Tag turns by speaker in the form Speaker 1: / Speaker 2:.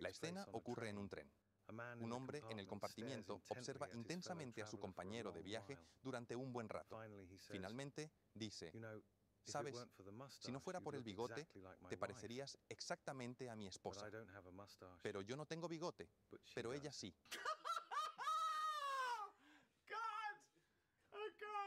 Speaker 1: La escena ocurre en un tren. Un hombre en el compartimiento observa intensamente a su compañero de viaje durante un buen rato. Finalmente dice, Sabes, si no fuera por el bigote, te parecerías exactamente a mi esposa. Pero yo no tengo bigote, pero ella sí.